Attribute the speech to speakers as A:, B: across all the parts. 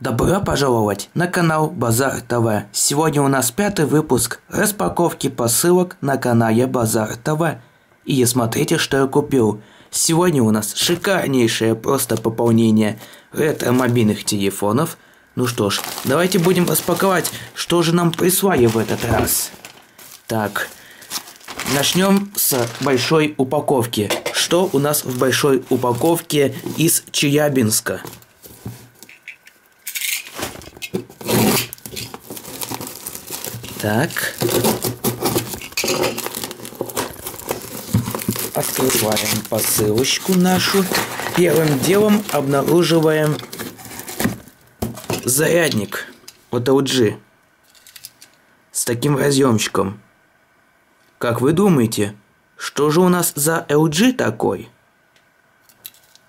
A: Добро пожаловать на канал Базар ТВ. Сегодня у нас пятый выпуск распаковки посылок на канале Базар ТВ. И смотрите, что я купил. Сегодня у нас шикарнейшее просто пополнение ретро-мобильных телефонов. Ну что ж, давайте будем распаковать, что же нам прислали в этот раз. Так, начнем с большой упаковки. Что у нас в большой упаковке из Челябинска? Так. Открываем посылочку нашу. Первым делом обнаруживаем зарядник от LG с таким разъемчиком. Как вы думаете, что же у нас за LG такой?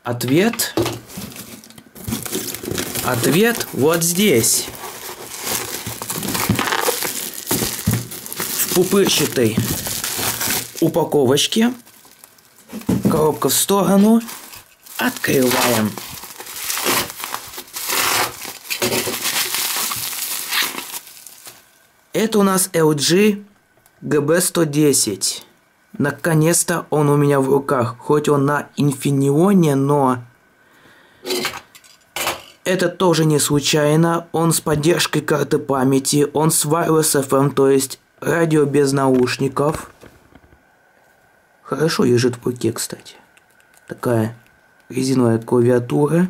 A: Ответ... Ответ вот здесь. Пупырчатой упаковочке. Коробка в сторону. Открываем. Это у нас LG GB110. Наконец-то он у меня в руках. Хоть он на Инфинионе, но... Это тоже не случайно. Он с поддержкой карты памяти. Он с Wireless FM, то есть Радио без наушников. Хорошо лежит в руке, кстати. Такая резиновая клавиатура.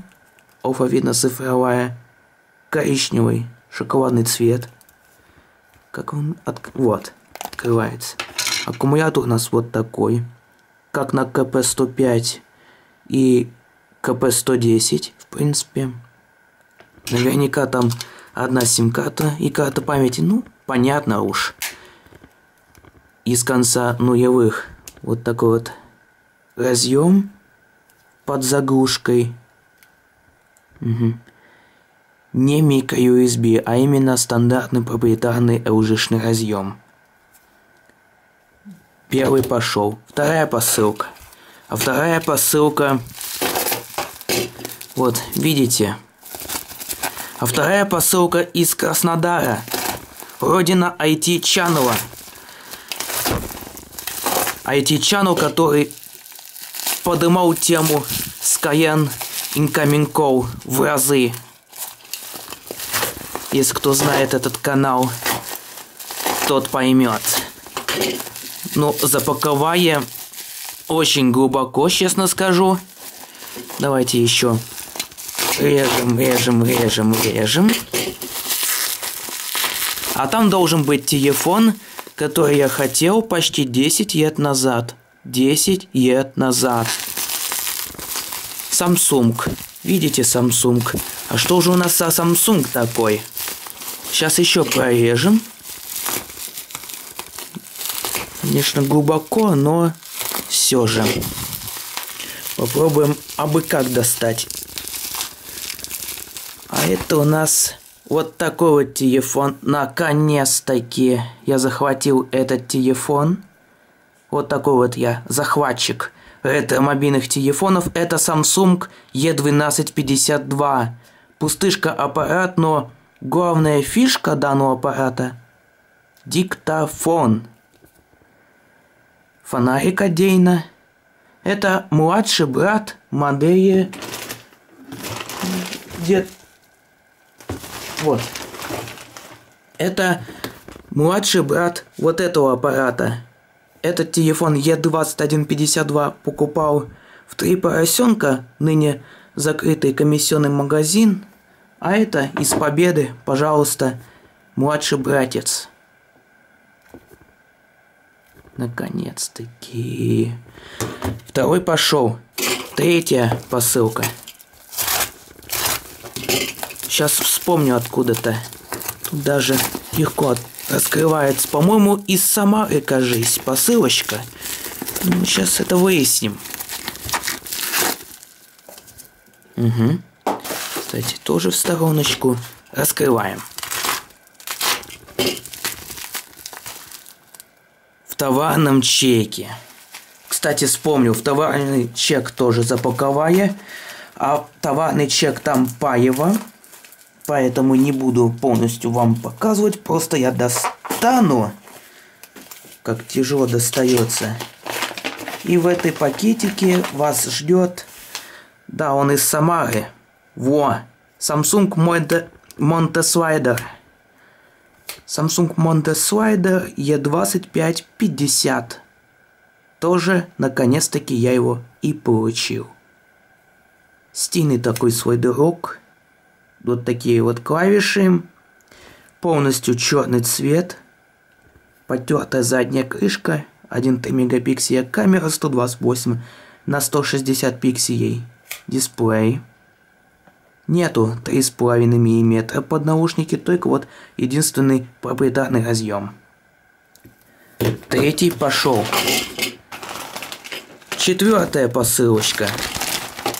A: Алфавитно-цифровая. Коричневый шоколадный цвет. Как он... От... Вот. Открывается. Аккумулятор у нас вот такой. Как на КП-105 и КП-110, в принципе. Наверняка там одна сим-карта и карта памяти. Ну, понятно уж из конца нулевых вот такой вот разъем под заглушкой. Угу. Не micro-USB, а именно стандартный проприетарный LG-шный разъем. Первый пошел. Вторая посылка. А вторая посылка... Вот, видите? А вторая посылка из Краснодара. Родина IT-чаннела. IT-чанел, который подымал тему Skyeng Incoming Call в разы. Если кто знает этот канал, тот поймет. Ну, запаковая очень глубоко, честно скажу. Давайте еще режем, режем, режем, режем. А там должен быть телефон, который я хотел почти 10 лет назад. 10 лет назад. Samsung. Видите Samsung? А что же у нас за Samsung такой? Сейчас еще прорежем. Конечно, глубоко, но все же. Попробуем абы как достать. А это у нас вот такой вот телефон. Наконец-таки я захватил этот телефон. Вот такой вот я захватчик ретро-мобильных телефонов. Это Samsung E1252. Пустышка аппарат, но главная фишка данного аппарата – диктофон. Фонарик отдельно. Это младший брат модели где вот. Это младший брат вот этого аппарата. Этот телефон Е2152 покупал в Три поросенка, ныне закрытый комиссионный магазин. А это из Победы, пожалуйста, младший братец. Наконец-таки. Второй пошел. Третья посылка. Сейчас вспомню откуда-то. Тут даже легко раскрывается. По-моему, из Самары, кажись, посылочка. Ну, сейчас это выясним. Угу. Кстати, тоже в стороночку. Раскрываем. В товарном чеке. Кстати, вспомнил, в товарный чек тоже запаковали. А товарный чек там Паева. Поэтому не буду полностью вам показывать, просто я достану, как тяжело достается. И в этой пакетике вас ждет, да, он из Самары, во, Samsung Monte. Samsung Monte Slider E2550. Тоже, наконец-таки, я его и получил. Стильный такой свой дорог. Вот такие вот клавиши. Полностью черный цвет. Потертая задняя крышка. 1,3 мегапикселя камера 128 на 160 пикселей. Дисплей. Нету 3,5 мм под наушники, только вот единственный проприетарный разъем. Третий пошел. Четвертая посылочка.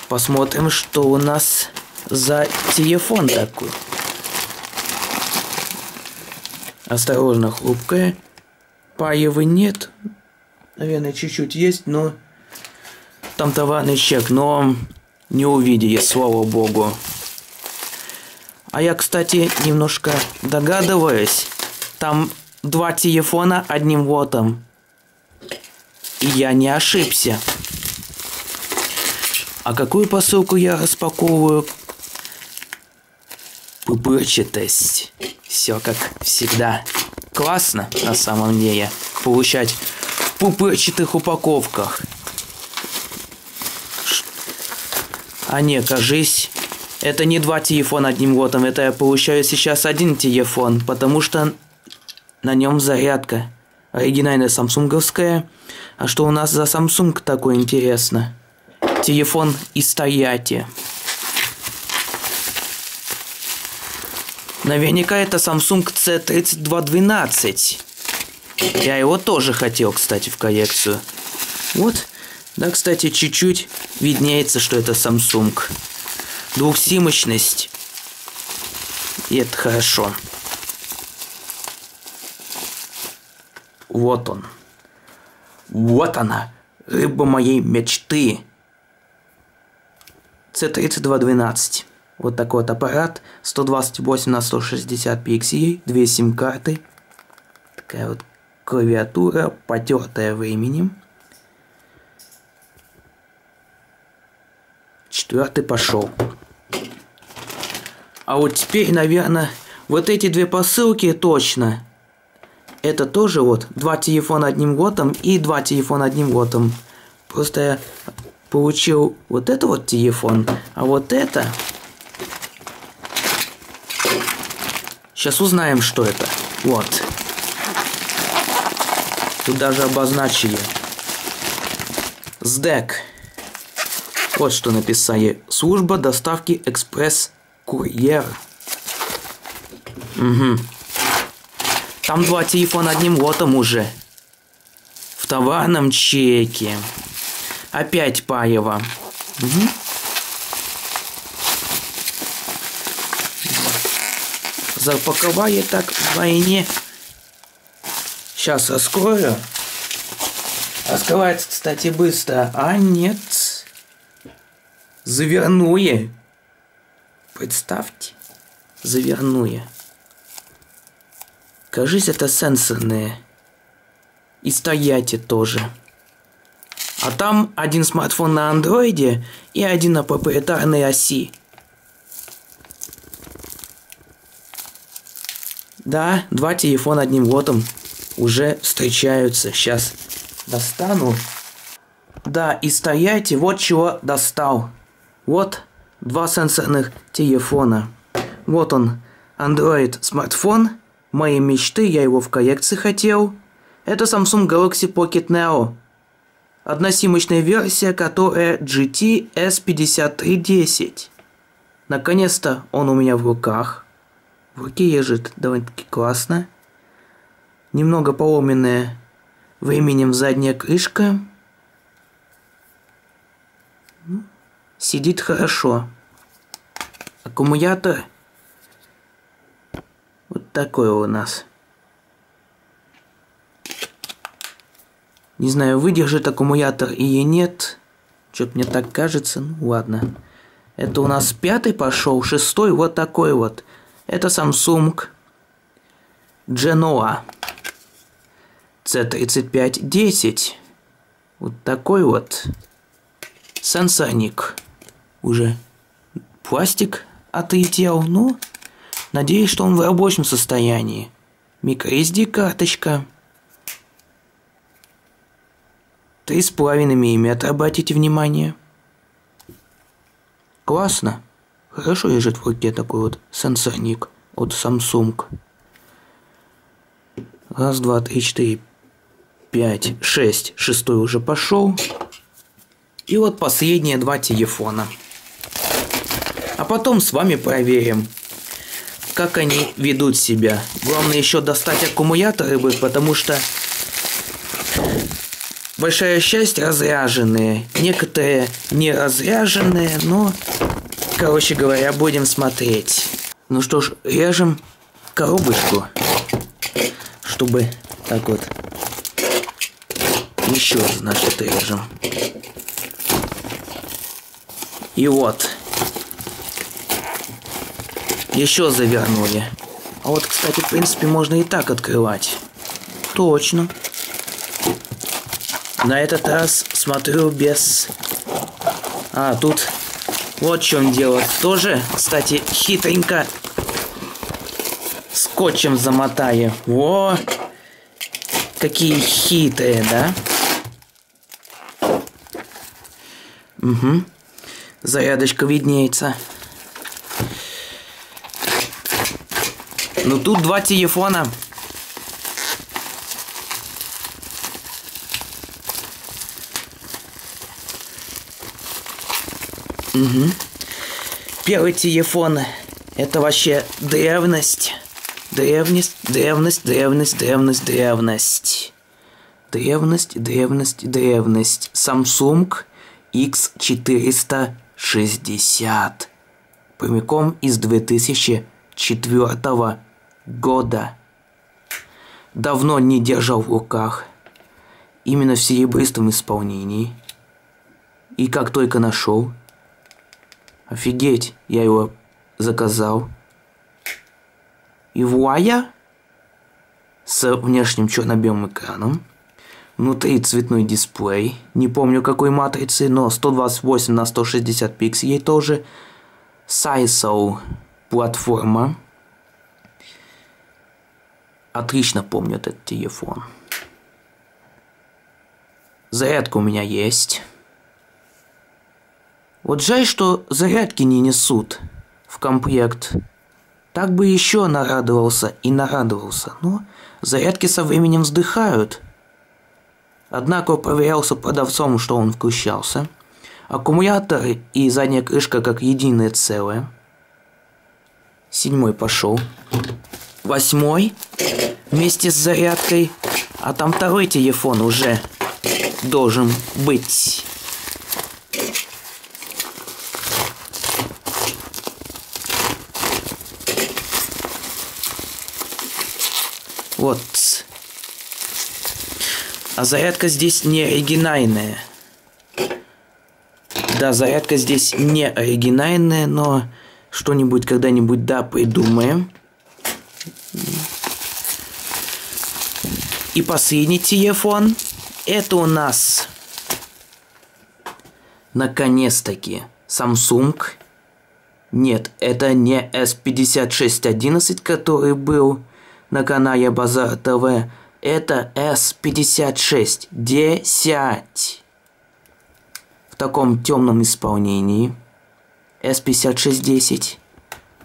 A: Посмотрим, что у нас за телефон такой. Осторожно, хрупкая. Паевы нет. Наверное, чуть-чуть есть, но... Там товарный чек, но не увидели, слава богу. А я, кстати, немножко догадываюсь. Там два телефона одним вотом. И я не ошибся. А какую посылку я распаковываю? Пупырчатость. Все как всегда. Классно, на самом деле, получать в пупырчатых упаковках. А не, кажись, это не два телефона одним лотом, это я получаю сейчас один телефон, потому что на нем зарядка. Оригинальная самсунговская. А что у нас за Samsung такое интересно? Телефон из Тольятти. Наверняка это Samsung C3212. Я его тоже хотел, кстати, в коллекцию. Вот. Да, кстати, чуть-чуть виднеется, что это Samsung. Двухсимочность. И это хорошо. Вот он. Вот она, рыба моей мечты. C3212. Вот такой вот аппарат. 128 на 160 пикселей. Две сим-карты. Такая вот клавиатура, потертая временем. Четвертый пошел. А вот теперь, наверное, вот эти две посылки точно. Это тоже вот два телефона одним годом и два телефона одним годом. Просто я получил вот это вот телефон, а вот это... Сейчас узнаем, что это. Вот. Тут даже обозначили. СДЭК. Вот что написали. Служба доставки экспресс-курьер. Угу. Там два телефона одним лотом уже. В товарном чеке. Опять Паева. Угу. Запаковали так вдвойне. Сейчас раскрою. Раскрывается, кстати, быстро. А нет. Завернуе. Представьте. Завернуе. Кажись, это сенсорные. И стояти тоже. А там один смартфон на андроиде и один на проприетарной оси. Да, два телефона одним лотом уже встречаются. Сейчас достану. Да, и стояйте, вот чего достал. Вот два сенсорных телефона. Вот он, Android смартфон. Мои мечты, я его в коллекции хотел. Это Samsung Galaxy Pocket Neo. Односимочная версия, которая GT S5310. Наконец-то он у меня в руках. В руке лежит довольно-таки классно. Немного поломенная временем задняя крышка. Сидит хорошо. Аккумулятор вот такой у нас. Не знаю, выдержит аккумулятор или нет. Что-то мне так кажется. Ну ладно. Это у нас пятый пошел, шестой вот такой вот. Это Samsung Genoa C3510. Вот такой вот сенсорник. Уже пластик отлетел, но надеюсь, что он в рабочем состоянии. MicroSD карточка. Три с половиной миллиметра, обратите внимание. Классно. Хорошо лежит в руке такой вот сенсорник от Samsung. Раз, два, три, четыре, пять, шесть. Шестой уже пошел. И вот последние два телефона. А потом с вами проверим, как они ведут себя. Главное еще достать аккумуляторы будет, потому что большая часть разряженные. Некоторые не разряженные, но, короче говоря, будем смотреть. Ну что ж, режем коробочку, чтобы так вот еще, значит, режем. И вот. Еще завернули. А вот, кстати, в принципе, можно и так открывать. Точно. На этот раз смотрю без... А, тут вот в чем дело. Тоже, кстати, хитренько скотчем замотаю. Во! Какие хитрые, да? Угу. Зарядочка виднеется. Ну тут два телефона. Угу. Первый телефон это вообще древность. Древность, древность, древность, древность, древность. Древность, древность, древность. Samsung X460. Прямиком из 2004 года. Давно не держал в руках. Именно в серебристом исполнении. И как только нашел, офигеть, я его заказал. И вуая с внешним черно-белым экраном. Внутри цветной дисплей. Не помню какой матрицы, но 128 на 160 пикселей тоже. Сайсоу платформа. Отлично помню этот телефон. Зарядка у меня есть. Вот жаль, что зарядки не несут в комплект. Так бы еще нарадовался и нарадовался, но зарядки со временем вздыхают. Однако проверялся продавцом, что он включался. Аккумулятор и задняя крышка как единое целое. Седьмой пошел. Восьмой вместе с зарядкой. А там второй телефон уже должен быть. Вот. А зарядка здесь не оригинальная. Да, зарядка здесь не оригинальная, но что-нибудь когда-нибудь, да, придумаем. И последний телефон. Это у нас наконец-таки Samsung. Нет, это не S5611, который был на канале Базар ТВ. Это S56 10 в таком темном исполнении. S5610.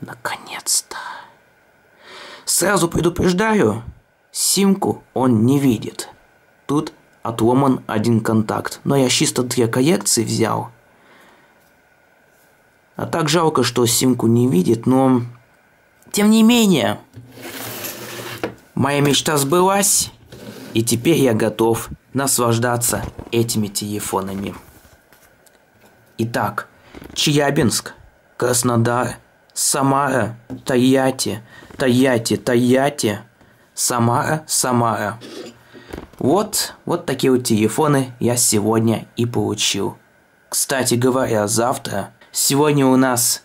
A: Наконец-то. Сразу предупреждаю, симку он не видит. Тут отломан один контакт, но я чисто для коррекции взял. А так жалко, что симку не видит, но... Тем не менее, Моя мечта сбылась, и теперь я готов наслаждаться этими телефонами. Итак, Челябинск, Краснодар, Самара, Тольятти, Тольятти, Тольятти, Самара, Самара. Вот, вот такие вот телефоны я сегодня и получил. Кстати говоря, завтра Сегодня у нас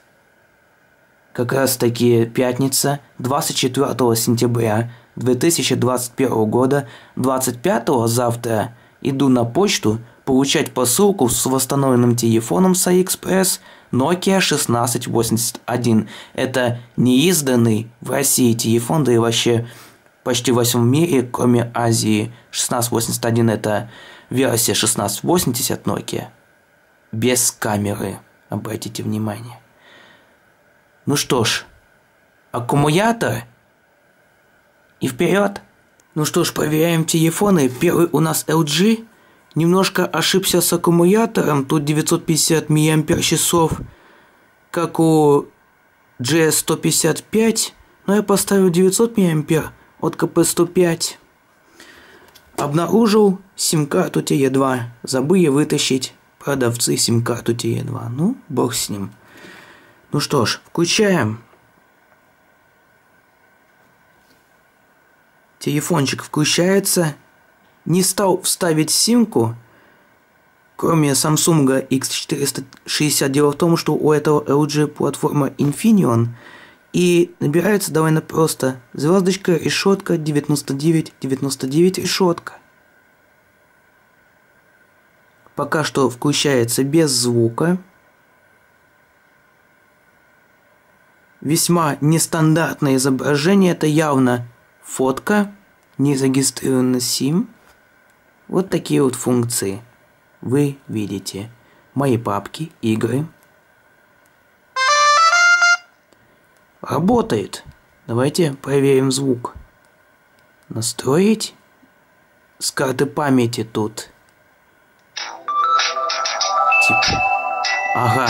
A: как раз таки пятница, 24 сентября 2021 года, 25 завтра иду на почту получать посылку с восстановленным телефоном с AliExpress Nokia 1681. Это неизданный в России телефон, да и вообще почти во всем мире, кроме Азии. 1681 это версия 1680 Nokia. Без камеры, обратите внимание. Ну что ж, аккумулятор и вперед. Ну что ж, проверяем телефоны. Первый у нас LG. Немножко ошибся с аккумулятором. Тут 950 мАч, как у GS155. Но я поставил 900 мА от КП-105. Обнаружил сим-карту ТЕ2. Забыли вытащить продавцы сим-карту ТЕ2. Ну, бог с ним. Ну что ж, включаем. Телефончик включается. Не стал вставить симку. Кроме Samsung X460, дело в том, что у этого LG платформа Infineon и набирается довольно просто. Звездочка, решетка, 99, 99 решетка. Пока что включается без звука. Весьма нестандартное изображение, это явно фотка, не зарегистрирован SIM. Вот такие вот функции вы видите. Мои папки, игры. Работает. Давайте проверим звук. Настроить. С карты памяти тут. Тип. Ага.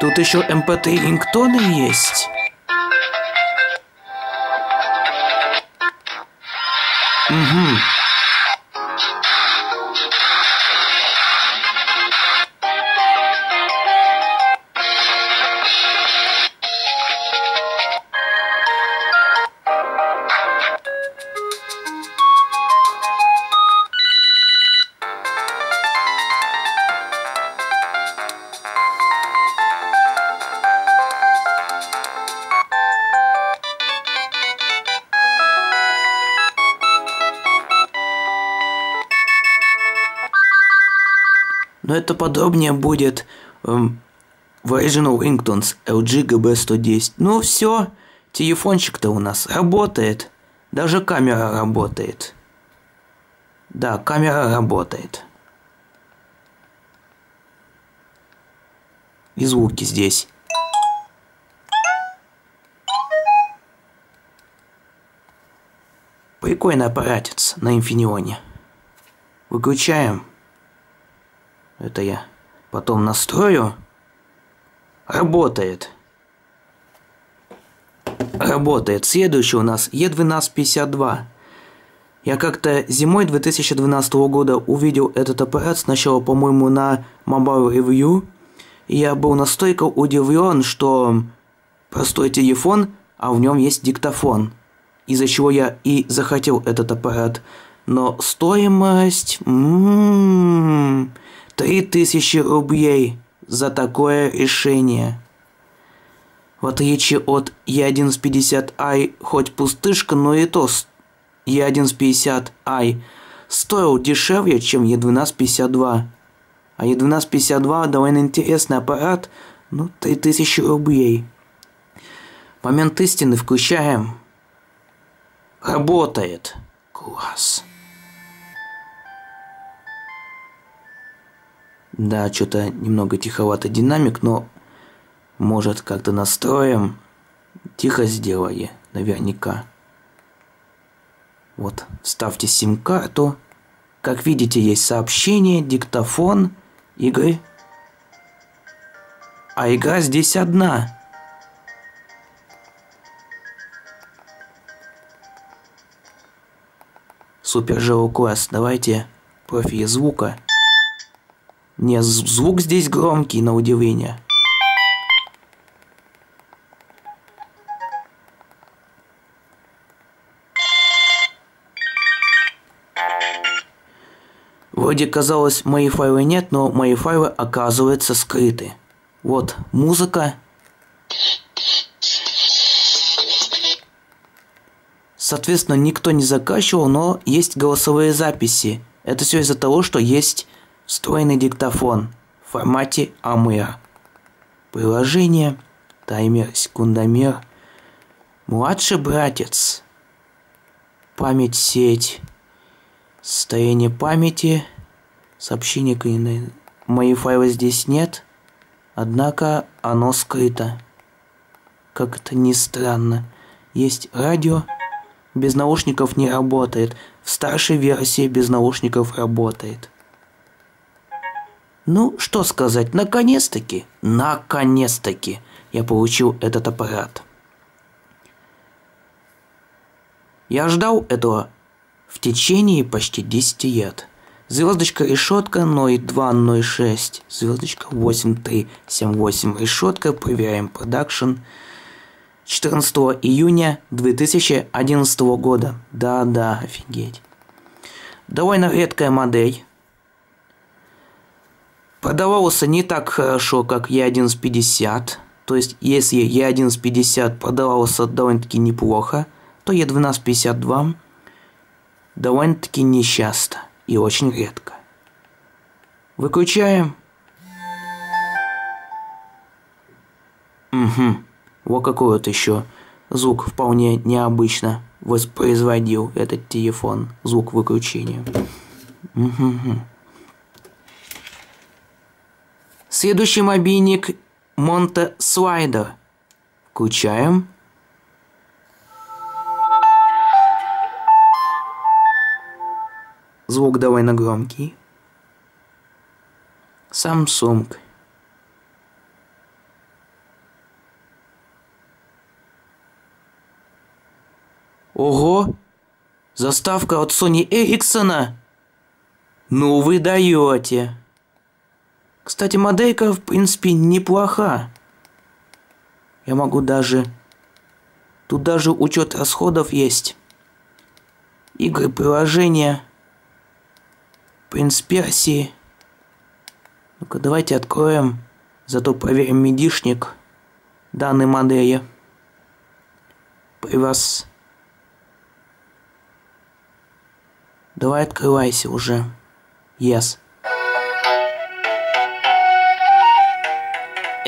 A: Тут еще MP3 эм рингтоны есть. Это подробнее будет эм, в Original Ringtones LG GB110. Ну все, телефончик-то у нас работает. Даже камера работает. Да, камера работает. И звуки здесь. Прикольный аппаратец на инфинионе. Выключаем. Это я потом настрою. Работает. Работает. Следующий у нас E1252. Я как-то зимой 2012 года увидел этот аппарат сначала, по-моему, на Mobile Review. И я был настолько удивлен, что простой телефон, а в нем есть диктофон. Из-за чего я и захотел этот аппарат. Но стоимость... М-м-м, Три тысячи рублей за такое решение. В отличие от Е1150i, хоть пустышка, но и то Е1150i стоил дешевле, чем Е1252. А Е1252 довольно интересный аппарат, ну, 3000 рублей. Момент истины включаем. Работает. Класс. Да, что-то немного тиховато динамик, но может как-то настроим. Тихо сделали, наверняка. Вот, ставьте сим-карту. Как видите, есть сообщение, диктофон, игры. А игра здесь одна. Супер Живо класс. Давайте профили звука. Не, звук здесь громкий, на удивление. Вроде казалось, мои файлы нет, но мои файлы оказываются скрыты. Вот музыка. Соответственно, никто не закачивал, но есть голосовые записи. Это все из-за того, что есть встроенный диктофон в формате AMR. Приложение, таймер, секундомер. Младший братец. Память сеть. Состояние памяти. Сообщение Мои файлы здесь нет. Однако оно скрыто. Как это ни странно. Есть радио. Без наушников не работает. В старшей версии без наушников работает. Ну, что сказать, наконец-таки, наконец-таки я получил этот аппарат. Я ждал этого в течение почти 10 лет. Звездочка решетка 0206, звездочка 8378 решетка, проверяем продакшн. 14 июня 2011 года. Да-да, офигеть. Довольно редкая модель. Продавался не так хорошо, как E1150. То есть, если E1150 продавался довольно-таки неплохо, то E1252 довольно-таки несчастно и очень редко. Выключаем. Угу. Вот какой вот еще звук вполне необычно воспроизводил этот телефон. Звук выключения. Угу. Следующий мобильник Монте Слайдер. Включаем. Звук довольно громкий. Samsung. Ого! Заставка от Sony Ericsson? Ну вы даете. Кстати, моделька, в принципе, неплоха. Я могу даже... Тут даже учет расходов есть. Игры, приложения. Принц Персии. Ну-ка, давайте откроем. Зато проверим медишник данной модели. При вас Давай открывайся уже. Yes.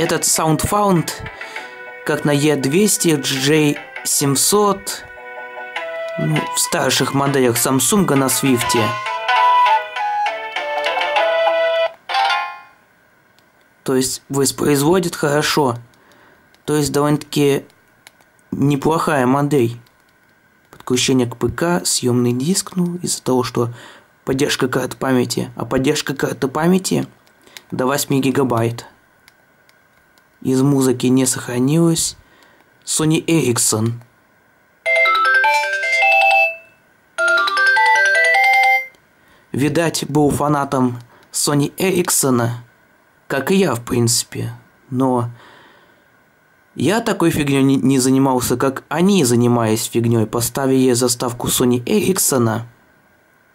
A: Этот SoundFound, как на E200, J700, ну, в старших моделях Samsung на Swift. То есть воспроизводит хорошо. То есть довольно-таки неплохая модель подключение к ПК, съемный диск, ну, из-за того, что поддержка карты памяти, а поддержка карты памяти до 8 гигабайт. Из музыки не сохранилось. Sony Ericsson. Видать, был фанатом Sony Ericsson, как и я, в принципе. Но я такой фигней не, занимался, как они занимаясь фигней, поставили заставку Sony Ericsson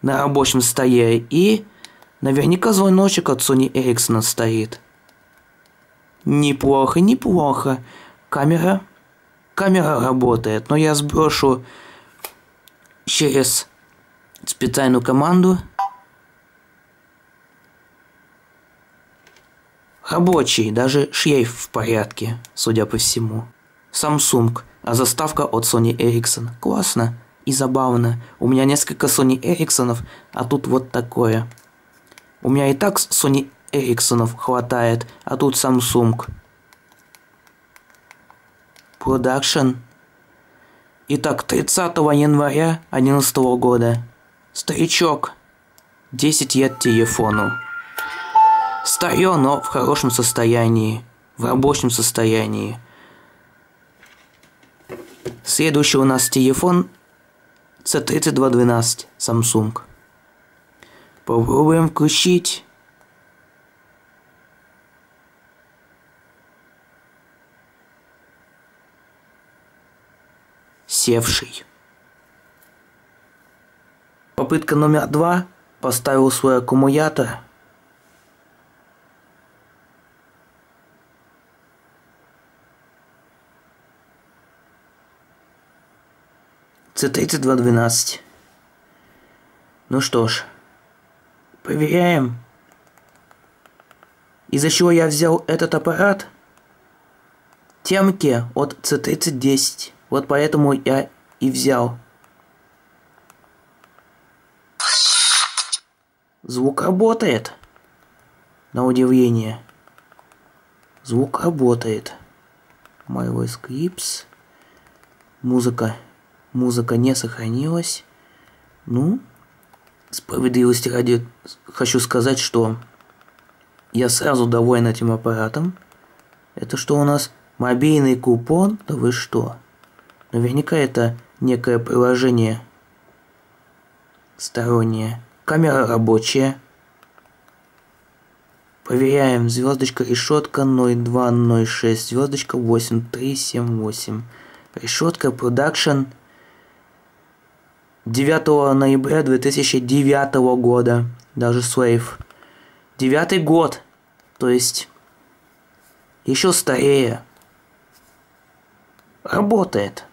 A: на рабочем столе и наверняка звоночек от Sony Ericsson стоит. Неплохо, неплохо. Камера, камера работает, но я сброшу через специальную команду Рабочий, даже шлейф в порядке, судя по всему. Samsung, а заставка от Sony Ericsson. Классно и забавно. У меня несколько Sony Ericsson, а тут вот такое. У меня и так Sony Ericsson хватает, а тут Samsung. Production. Итак, 30 января 2011 года. Старичок. 10 лет телефону. Старье, но в хорошем состоянии, в рабочем состоянии. Следующий у нас телефон C3212 Samsung. Попробуем включить. Севший. Попытка номер два поставил свой аккумулятор. C3212. Ну что ж, проверяем. Из-за чего я взял этот аппарат? Темки от C3010. Вот поэтому я и взял. Звук работает. На удивление. Звук работает. My voice clips. Музыка. Музыка не сохранилась. Ну, справедливости ради хочу сказать, что я сразу доволен этим аппаратом. Это что у нас? Мобильный купон? Да вы что? Наверняка это некое приложение стороннее. Камера рабочая. Проверяем. Звездочка решетка 0206. Звездочка 8378. Решетка продакшн 9 ноября 2009 года. Даже слейв. Девятый год. То есть еще старее. Работает.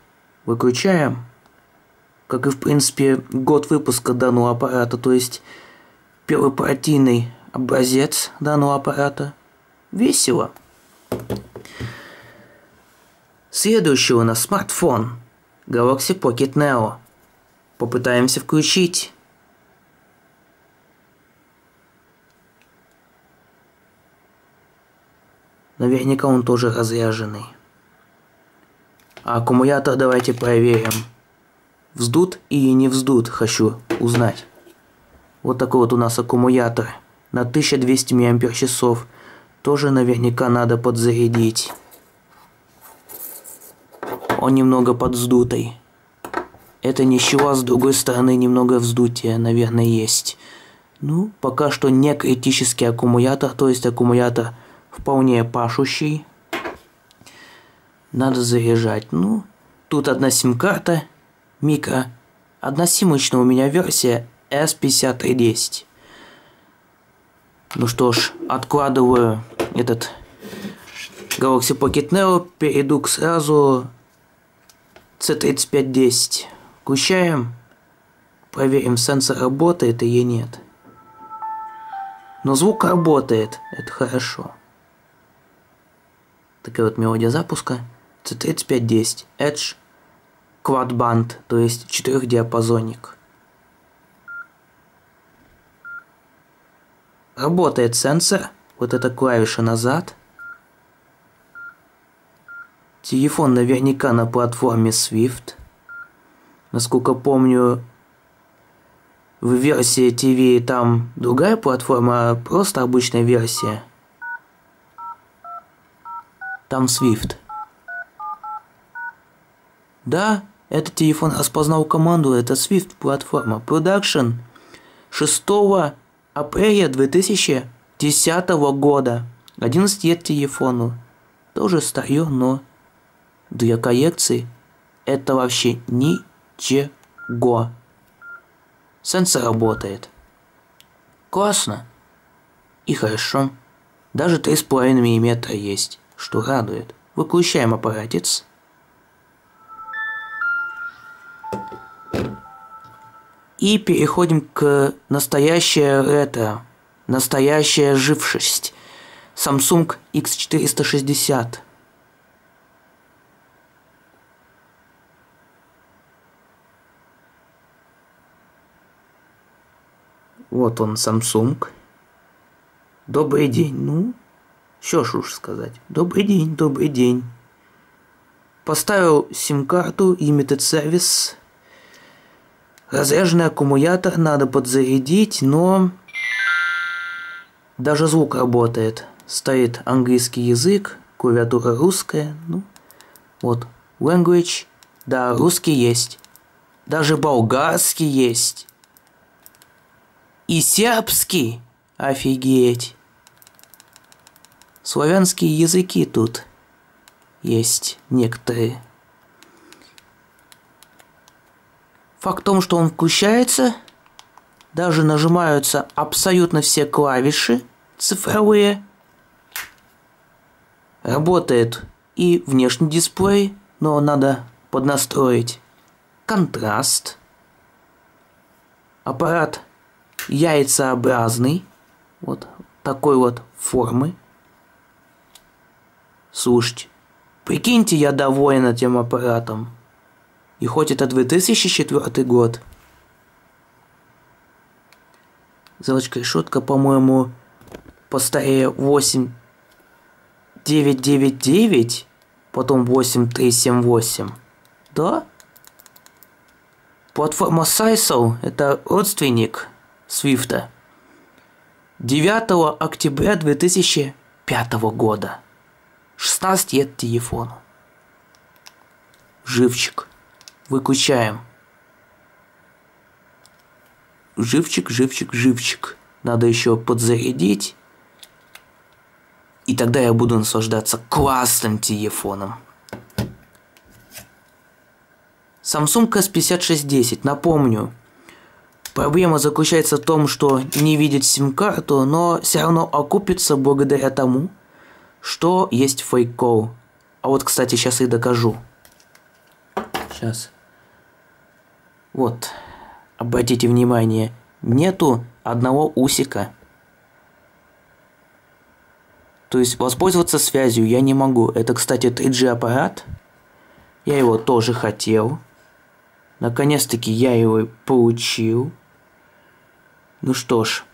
A: Выключаем как и в принципе год выпуска данного аппарата, то есть первый партийный образец данного аппарата. Весело. Следующий у нас смартфон Galaxy Pocket Neo. Попытаемся включить. Наверняка он тоже разряженный. А аккумулятор давайте проверим. Вздут и не вздут, хочу узнать. Вот такой вот у нас аккумулятор на 1200 мАч. Тоже наверняка надо подзарядить. Он немного подздутый. Это ничего, а с другой стороны немного вздутия, наверное, есть. Ну, пока что не критический аккумулятор, то есть аккумулятор вполне пашущий. Надо заряжать. Ну, тут одна сим-карта Мика, односимочная у меня версия S5310. Ну что ж, откладываю этот Galaxy Pocket Neo, перейду к сразу C3510. Включаем, проверим, сенсор работает или нет. Но звук работает, это хорошо. Такая вот мелодия запуска. C3510 Edge квадбанд, то есть четырехдиапазонник. Работает сенсор, вот эта клавиша назад. Телефон наверняка на платформе Swift. Насколько помню, в версии TV там другая платформа, а просто обычная версия. Там Swift. Да, этот телефон распознал команду, это Swift платформа. Production 6 апреля 2010 года. 11 лет телефону. Тоже старье, но для коллекции это вообще ничего. Сенсор работает. Классно. И хорошо. Даже 3,5 мм есть, что радует. Выключаем аппаратец. И переходим к настоящее это, настоящая жившесть. Samsung X460. Вот он, Samsung. Добрый день. Ну, что ж уж сказать. Добрый день, добрый день. Поставил сим-карту, limited service Разряженный аккумулятор надо подзарядить, но даже звук работает. Стоит английский язык, клавиатура русская. Ну, вот, language. Да, русский есть. Даже болгарский есть. И сербский. Офигеть. Славянские языки тут есть некоторые. Факт в том, что он включается. даже нажимаются абсолютно все клавиши цифровые. Работает и внешний дисплей, но надо поднастроить контраст. Аппарат яйцеобразный, вот такой вот формы. Слушайте, прикиньте, я доволен этим аппаратом. И хоть это 2004 год. Золочка решетка, по-моему, постарее 8 999, потом 8378. Да? Платформа Sisal – это родственник Свифта. 9 октября 2005 года. 16 лет телефону. Живчик. Выключаем. Живчик, живчик, живчик. Надо еще подзарядить. И тогда я буду наслаждаться классным телефоном. Samsung S5610, напомню, проблема заключается в том, что не видит сим-карту, но все равно окупится благодаря тому, что есть фейк-колл. А вот, кстати, сейчас и докажу. Сейчас. Вот. Обратите внимание, нету одного усика. То есть воспользоваться связью я не могу. Это, кстати, 3G аппарат. Я его тоже хотел. Наконец-таки я его получил. Ну что ж.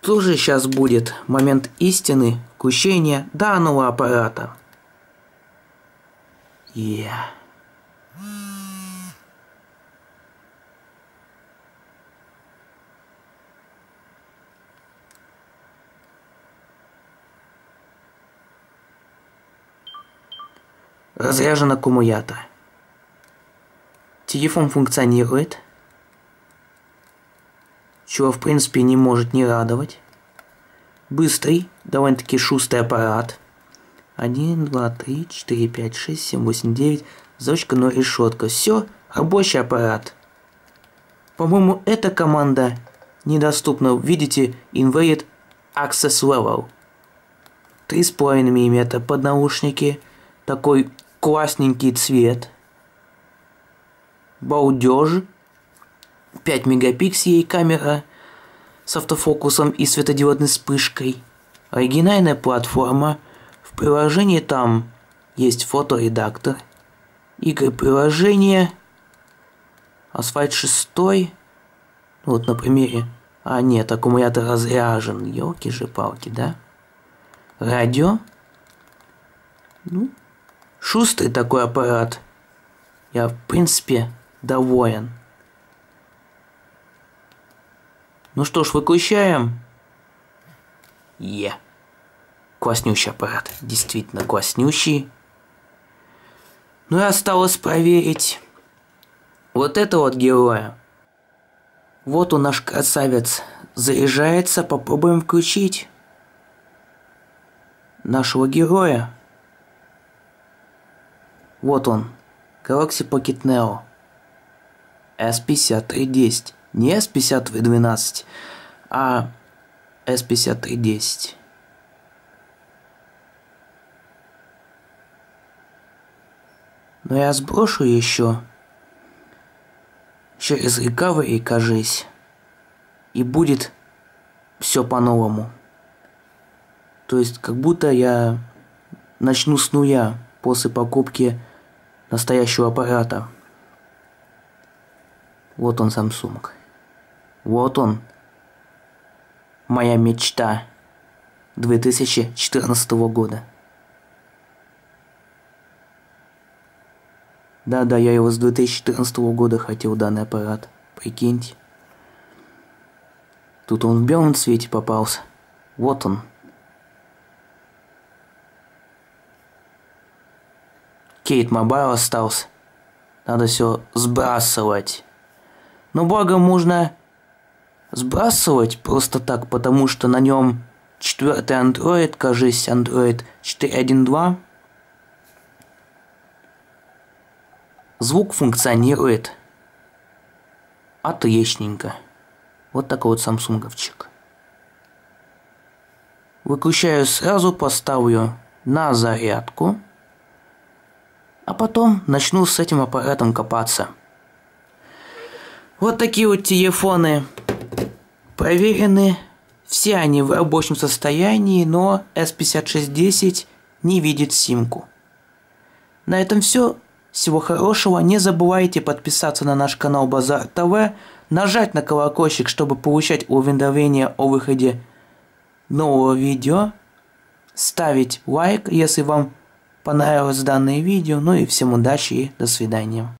A: Тоже сейчас будет момент истины, кущения данного аппарата. Yeah. Разряжен аккумулятор. Телефон функционирует. Чего, в принципе, не может не радовать. Быстрый, довольно-таки шустрый аппарат. 1, 2, 3, 4, 5, 6, 7, 8, 9. Зочка, но решетка. Все, рабочий аппарат. По-моему, эта команда недоступна. Видите, Invalid Access Level. 3,5 мм под наушники. Такой классненький цвет. Балдеж. 5 мегапикселей камера с автофокусом и светодиодной вспышкой. Оригинальная платформа. В приложении там есть фоторедактор. Игры приложения. Асфальт 6. Вот на примере. А, нет, аккумулятор разряжен. Елки же палки, да? Радио. Ну, Шустрый такой аппарат. Я, в принципе, доволен. Ну что ж, выключаем. Е. Класснющий аппарат. Действительно класснющий. Ну и осталось проверить вот это вот героя. Вот он наш красавец. Заряжается, попробуем включить нашего героя. Вот он. Galaxy Pocket Neo. S5310. Не S5312, а S5310. Но я сброшу еще через recovery, кажись. И будет все по-новому. То есть, как будто я начну с нуля после покупки настоящего аппарата. Вот он Samsung. Вот он. Моя мечта 2014 года. Да-да, я его с 2014 года хотел, данный аппарат. Прикиньте. Тут он в белом цвете попался. Вот он. Kate Mobile остался. Надо все сбрасывать. Но благо можно сбрасывать просто так, потому что на нем четвертый Android, кажись, Android 4.1.2. Звук функционирует. Отличненько. Вот такой вот самсунговчик. Выключаю сразу, поставлю на зарядку. А потом начну с этим аппаратом копаться. Вот такие вот телефоны проверены. Все они в рабочем состоянии, но S5610 не видит симку. На этом все. Всего хорошего. Не забывайте подписаться на наш канал Базар ТВ, нажать на колокольчик, чтобы получать уведомления о выходе нового видео, ставить лайк, если вам понравилось данное видео. Ну и всем удачи и до свидания.